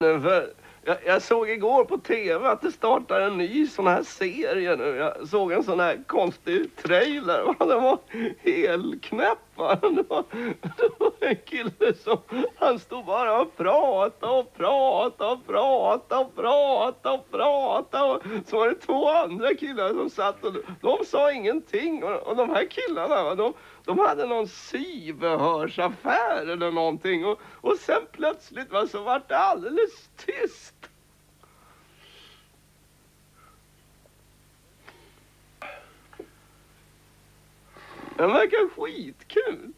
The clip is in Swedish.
För jag, jag såg igår på tv att det startar en ny sån här serie nu. Jag såg en sån här konstig trailer. va. Den var helknäpp. va. Det var, det var en kille som han stod bara och pratade och pratade och pratade och pratade och pratade. Och så var det två andra killar som satt och de sa ingenting. Och, och de här killarna va, de, de hade någon sybehörsaffär eller någonting. Och, och sen plötsligt va, så vart det alldeles tyst. Den verkar skitkul.